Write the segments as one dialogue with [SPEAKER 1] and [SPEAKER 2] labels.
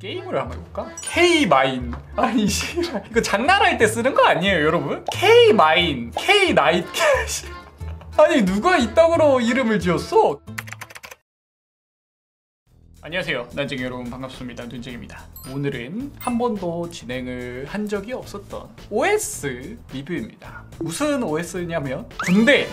[SPEAKER 1] 게임을 한번 해볼까? K-마인 아니 씨발 이거 장난할 때 쓰는 거 아니에요 여러분? K-마인 K-나이트 아니 누가 이따구로 이름을 지었어? 안녕하세요 난쟁이 여러분 반갑습니다 눈쟁입니다 오늘은 한 번도 진행을 한 적이 없었던 OS 리뷰입니다 무슨 OS냐면 군대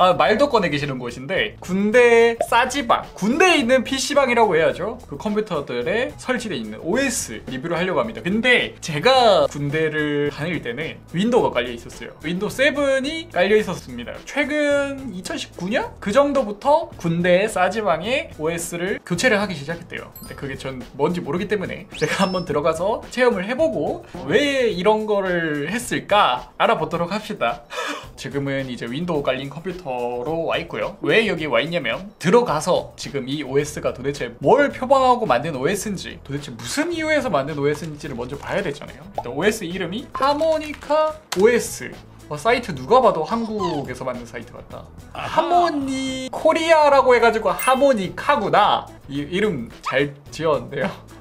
[SPEAKER 1] 아, 말도 꺼내 계시는 곳인데 군대 싸지방 군대에 있는 PC방이라고 해야죠 그 컴퓨터들에 설치되어 있는 OS 리뷰를 하려고 합니다 근데 제가 군대를 다닐 때는 윈도우가 깔려 있었어요 윈도우 7이 깔려 있었습니다 최근 2019년? 그 정도부터 군대의 싸지방에 OS를 교체를 하기 시작했대요 근데 그게 전 뭔지 모르기 때문에 제가 한번 들어가서 체험을 해보고 왜 이런 거를 했을까 알아보도록 합시다 지금은 이제 윈도우 깔린 컴퓨터 데이로와 있고요 왜 여기 와 있냐면 들어가서 지금 이 OS가 도대체 뭘 표방하고 만든 OS인지 도대체 무슨 이유에서 만든 OS인지를 먼저 봐야 되잖아요 일단 OS 이름이 하모니카 OS 어, 사이트 누가 봐도 한국에서 만든 사이트 같다 아, 하모니 코리아라고 해가지고 하모니카구나 이 이름 잘 지었는데요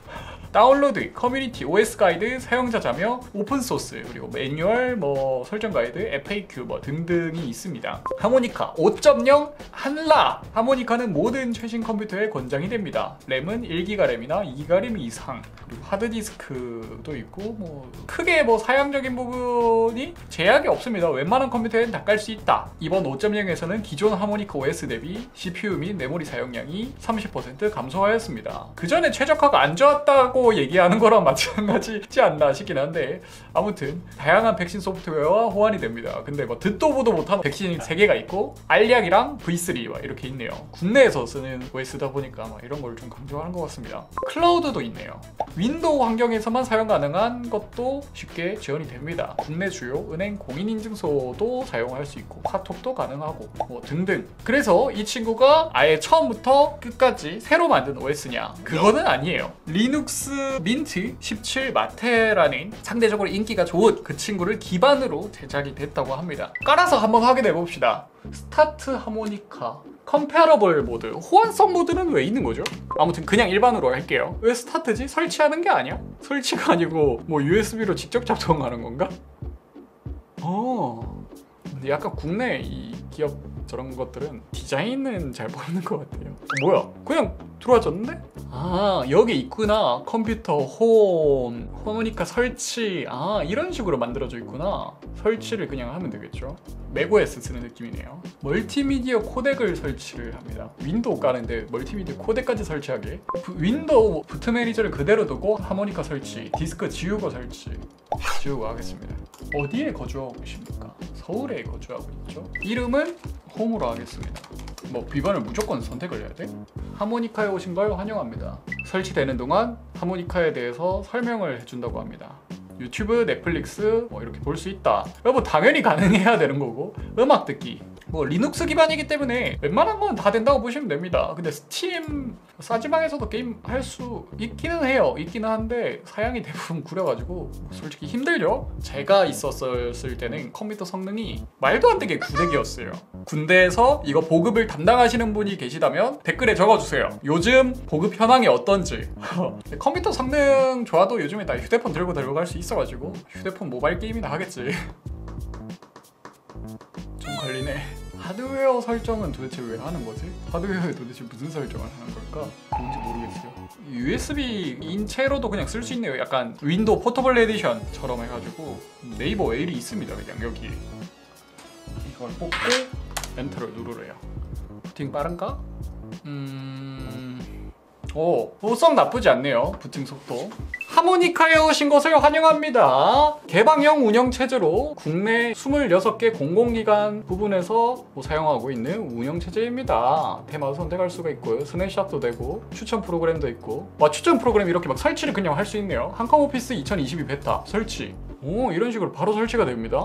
[SPEAKER 1] 다운로드, 커뮤니티, OS 가이드, 사용자 자며 오픈소스, 그리고 매뉴얼, 뭐 설정 가이드, FAQ 뭐 등등이 있습니다. 하모니카 5.0 한라! 하모니카는 모든 최신 컴퓨터에 권장이 됩니다. 램은 1기가 램이나 2기가 램 이상, 그리고 하드디스크도 있고 뭐 크게 뭐 사양적인 부분이 제약이 없습니다. 웬만한 컴퓨터엔 다깔 수 있다. 이번 5.0에서는 기존 하모니카 OS 대비 CPU 및 메모리 사용량이 30% 감소하였습니다. 그 전에 최적화가 안 좋았다고 얘기하는 거랑 마찬가지지 않나 싶긴 한데 아무튼 다양한 백신 소프트웨어와 호환이 됩니다. 근데 뭐 듣도 보도 못한 백신 이 3개가 있고 알약이랑 V3 막 이렇게 있네요. 국내에서 쓰는 OS다 보니까 막 이런 걸 좀 강조하는 것 같습니다. 클라우드도 있네요. 윈도우 환경에서만 사용 가능한 것도 쉽게 지원이 됩니다. 국내 주요 은행 공인인증서도 사용할 수 있고 카톡도 가능하고 뭐 등등. 그래서 이 친구가 아예 처음부터 끝까지 새로 만든 OS냐? 그거는 아니에요. 리눅스 스 민트 17 마테라는 상대적으로 인기가 좋은 그 친구를 기반으로 제작이 됐다고 합니다. 깔아서 한번 확인해 봅시다. 스타트 하모니카 컴페러블 모드 호환성 모드는 왜 있는 거죠? 아무튼 그냥 일반으로 할게요 왜 스타트지? 설치하는 게 아니야? 설치가 아니고 뭐 USB로 직접 작동하는 건가? 어 근데 약간 국내 이 기업 저런 것들은 디자인은 잘 모르는 것 같아요 뭐야 그냥 들어왔졌는데아 여기 있구나 컴퓨터 홈 호니까 설치 아 이런 식으로 만들어져 있구나 설치를 그냥 하면 되겠죠 맥OS 쓰는 느낌이네요 멀티미디어 코덱을 설치를 합니다 윈도우 까는데 멀티미디어 코덱까지 설치하게 윈도우 부트 매니저를 그대로 두고 하모니카 설치 디스크 지우고 설치 지우고 하겠습니다 어디에 거주하고 계십니까? 서울에 거주하고 있죠 이름은 홈으로 하겠습니다 뭐 비번을 무조건 선택을 해야 돼? 하모니카에 오신 걸 환영합니다. 설치되는 동안 하모니카에 대해서 설명을 해준다고 합니다. 유튜브, 넷플릭스 뭐 이렇게 볼 수 있다. 여러분 당연히 가능해야 되는 거고 음악 듣기 뭐 리눅스 기반이기 때문에 웬만한 건 다 된다고 보시면 됩니다 근데 스팀 사지방에서도 게임 할 수 있기는 해요 있기는 한데 사양이 대부분 구려가지고 솔직히 힘들죠 제가 있었을 때는 컴퓨터 성능이 말도 안 되게 구대기였어요 군대에서 이거 보급을 담당하시는 분이 계시다면 댓글에 적어주세요 요즘 보급 현황이 어떤지 컴퓨터 성능 좋아도 요즘에 다 휴대폰 들고 들고 갈수 있어가지고 휴대폰 모바일 게임이나 하겠지 좀 걸리네 하드웨어 설정은 도대체 왜 하는 거지? 하드웨어에 도대체 무슨 설정을 하는 걸까? 뭔지 모르겠어요 USB 인체로도 그냥 쓸 수 있네요 약간 윈도우 포터블 에디션처럼 해가지고 네이버 웨일이 있습니다 그냥 여기 이걸 뽑고 엔터를 누르래요 부팅 빠른가? 음... 오, 오, 썸 나쁘지 않네요 부팅 속도 하모니카에 오신 것을 환영합니다. 개방형 운영체제로 국내 26개 공공기관 부분에서 뭐 사용하고 있는 운영체제입니다. 테마도 선택할 수가 있고요. 스냅샷도 되고 추천 프로그램도 있고 와 추천 프로그램 이렇게 막 설치를 그냥 할 수 있네요. 한컴 오피스 2022 베타 설치 오 이런 식으로 바로 설치가 됩니다.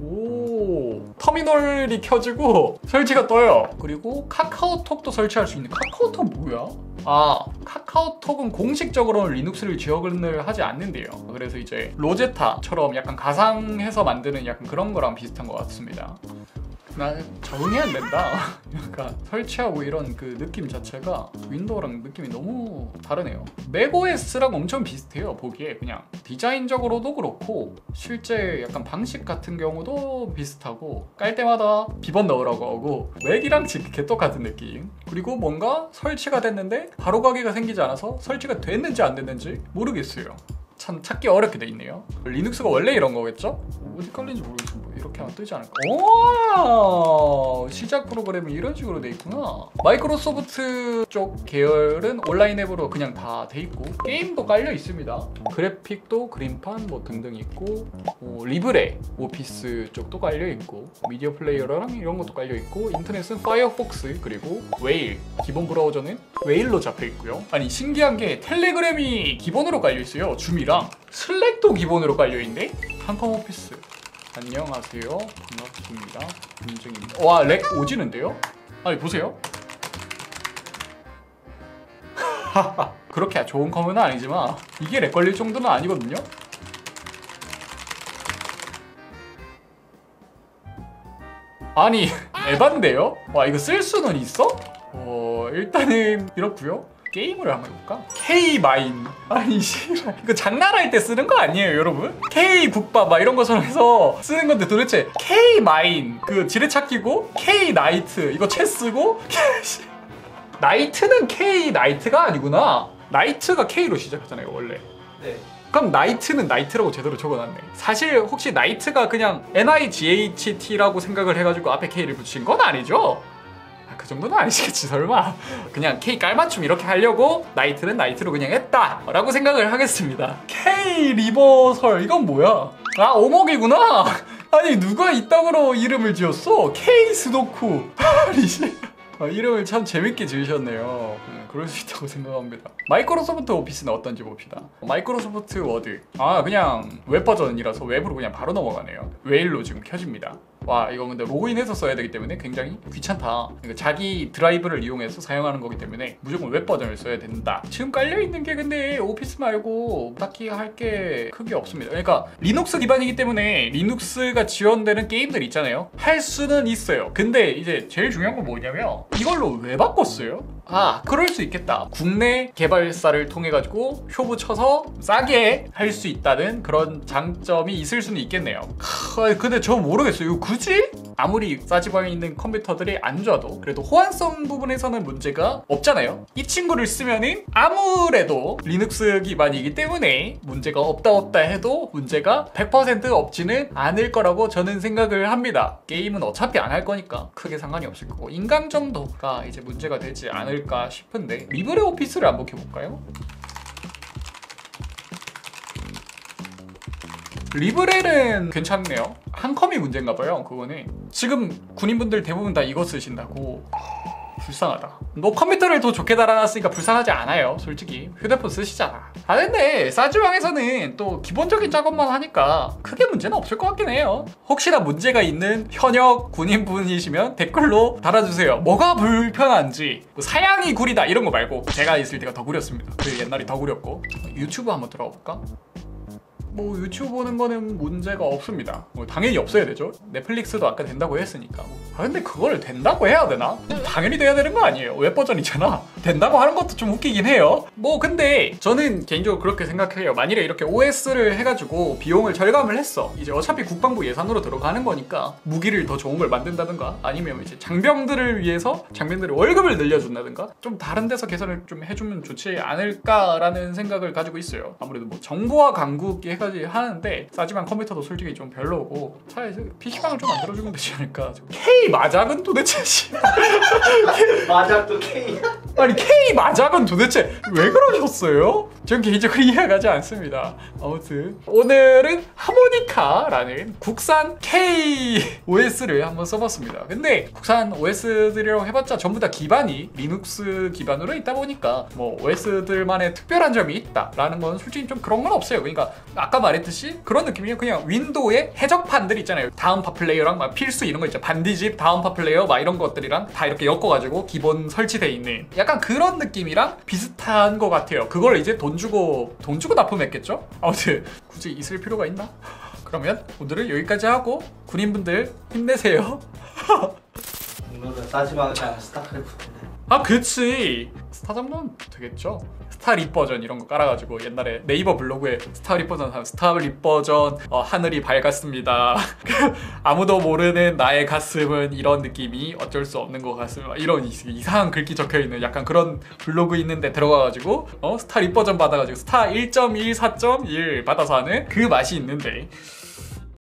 [SPEAKER 1] 오 터미널이 켜지고 설치가 떠요 그리고 카카오톡도 설치할 수 있는 카카오톡 뭐야? 아 카카오톡은 공식적으로 리눅스를 지원을 하지 않는데요. 그래서 이제 로제타처럼 약간 가상해서 만드는 약간 그런 거랑 비슷한 것 같습니다. 나 적응이 안 된다 약간 설치하고 이런 그 느낌 자체가 윈도우랑 느낌이 너무 다르네요 맥OS랑 엄청 비슷해요 보기에 그냥 디자인적으로도 그렇고 실제 약간 방식 같은 경우도 비슷하고 깔 때마다 비번 넣으라고 하고 맥이랑 개똑같은 느낌 그리고 뭔가 설치가 됐는데 바로 가기가 생기지 않아서 설치가 됐는지 안 됐는지 모르겠어요 참 찾기 어렵게 돼 있네요 리눅스가 원래 이런 거겠죠? 어디 깔린지 모르겠습니 이렇게 하면 뜨지 않을까? 오! 시작 프로그램이 이런 식으로 돼 있구나. 마이크로소프트 쪽 계열은 온라인 앱으로 그냥 다 돼 있고 게임도 깔려 있습니다. 그래픽도 그림판 뭐 등등 있고 어, 리브레 오피스 쪽도 깔려 있고 미디어 플레이어랑 이런 것도 깔려 있고 인터넷은 파이어폭스 그리고 웨일 기본 브라우저는 웨일로 잡혀 있고요. 아니 신기한 게 텔레그램이 기본으로 깔려 있어요. 줌이랑 슬랙도 기본으로 깔려 있는데 한컴 오피스 안녕하세요. 반갑습니다. 김증입니다 와, 렉 오지는데요? 아니, 보세요. 그렇게 좋은 컴은 아니지만 이게 렉 걸릴 정도는 아니거든요? 아니, 에반데요? 와, 이거 쓸 수는 있어? 어, 일단은 이렇구요 게임을 한번 해볼까? K-마인 아니 씨발 이거 장난할 때 쓰는 거 아니에요 여러분? K-국밥 막 이런 것처럼 해서 쓰는 건데 도대체 K-마인 그 지뢰찾기고 K-나이트 이거 채 쓰고 나이트는 K-나이트가 아니구나 나이트가 K로 시작하잖아요 원래 네 그럼 나이트는 나이트라고 제대로 적어놨네 사실 혹시 나이트가 그냥 NIGHT라고 생각을 해가지고 앞에 K를 붙인 건 아니죠? 그 정도는 아니시겠지 설마 그냥 K 깔맞춤 이렇게 하려고 나이트는 나이트로 그냥 했다 라고 생각을 하겠습니다 K 리버설 이건 뭐야 아 오목이구나 아니 누가 이따구로 이름을 지었어? K 스도쿠 리시 아, 이름을 참 재밌게 지으셨네요 음, 그럴 수 있다고 생각합니다 마이크로소프트 오피스는 어떤지 봅시다 마이크로소프트 워드 아 그냥 웹 버전이라서 웹으로 그냥 바로 넘어가네요 웨일로 지금 켜집니다 와 이거 근데 로그인해서 써야 되기 때문에 굉장히 귀찮다 그러니까 자기 드라이브를 이용해서 사용하는 거기 때문에 무조건 웹 버전을 써야 된다 지금 깔려있는 게 근데 오피스 말고 딱히 할 게 크게 없습니다 그러니까 리눅스 기반이기 때문에 리눅스가 지원되는 게임들 있잖아요 할 수는 있어요 근데 이제 제일 중요한 건 뭐냐면 이걸로 왜 바꿨어요? 아 그럴 수 있겠다 국내 개발사를 통해 가지고 효부 쳐서 싸게 할 수 있다는 그런 장점이 있을 수는 있겠네요 크, 근데 저 모르겠어요 그 굳이 아무리 싸지방에 있는 컴퓨터들이 안 좋아도 그래도 호환성 부분에서는 문제가 없잖아요 이 친구를 쓰면은 아무래도 리눅스 기반이기 때문에 문제가 없다 없다 해도 문제가 100% 없지는 않을 거라고 저는 생각을 합니다 게임은 어차피 안 할 거니까 크게 상관이 없을 거고 인강 정도가 이제 문제가 되지 않을까 싶은데 리브레 오피스를 한번 켜볼까요 리브렐은 괜찮네요 한 컴이 문제인가 봐요 그거는 지금 군인분들 대부분 다 이거 쓰신다고 불쌍하다 너 컴퓨터를 더 좋게 달아놨으니까 불쌍하지 않아요 솔직히 휴대폰 쓰시잖아 아 근데 사주방에서는 또 기본적인 작업만 하니까 크게 문제는 없을 것 같긴 해요 혹시나 문제가 있는 현역 군인분이시면 댓글로 달아주세요 뭐가 불편한지 뭐 사양이 구리다 이런 거 말고 제가 있을 때가 더 구렸습니다 그 옛날이 더 구렸고 유튜브 한번 들어가 볼까? 뭐 유튜브 보는 거는 문제가 없습니다 뭐 당연히 없어야 되죠 넷플릭스도 아까 된다고 했으니까 아 근데 그걸 된다고 해야 되나? 당연히 돼야 되는 거 아니에요 웹 버전이잖아 된다고 하는 것도 좀 웃기긴 해요 뭐 근데 저는 개인적으로 그렇게 생각해요 만일에 이렇게 OS를 해가지고 비용을 절감을 했어 이제 어차피 국방부 예산으로 들어가는 거니까 무기를 더 좋은 걸 만든다든가 아니면 이제 장병들을 위해서 장병들의 월급을 늘려준다든가 좀 다른 데서 개선을 좀 해주면 좋지 않을까라는 생각을 가지고 있어요 아무래도 뭐 정부와 강국이 해가 하퓨까지 하는데 싸지만 컴퓨터도 솔직히 좀 별로고 차라리 PC방을 좀 만들어주면 되지 않을까 K 마작은 도대체 마작도 K야? 아니 K 마작은 도대체 왜 그러셨어요? 전 개인적으로 이해가 가지 않습니다. 아무튼 오늘은 하모니카라는 국산 K OS를 한번 써봤습니다. 근데 국산 OS들이라고 해봤자 전부 다 기반이 리눅스 기반으로 있다 보니까 뭐 OS들만의 특별한 점이 있다라는 건 솔직히 좀 그런 건 없어요. 그러니까 아까 말했듯이 그런 느낌이에요. 그냥 윈도우의 해적판들 있잖아요. 다운파 플레이어랑 막 필수 이런 거 있죠. 반디집, 다운파 플레이어 막 이런 것들이랑 다 이렇게 엮어가지고 기본 설치돼 있는 약간 그런 느낌이랑 비슷한 것 같아요 그걸 이제 돈 주고 돈 주고 납품했겠죠? 아무튼 굳이 있을 필요가 있나? 그러면 오늘은 여기까지 하고 군인분들 힘내세요 오늘은 마지막에 스타크래프트 아 그치 스타 잡론 되겠죠? 스타리 버전 이런 거 깔아가지고 옛날에 네이버 블로그에 스타리 버전 하면 스타리 버전 어, 하늘이 밝았습니다 아무도 모르는 나의 가슴은 이런 느낌이 어쩔 수 없는 것 같습니다 이런 이상한 글귀 적혀있는 약간 그런 블로그 있는데 들어가가지고 어, 스타리 버전 받아가지고 스타 1.14.1 받아서 하는 그 맛이 있는데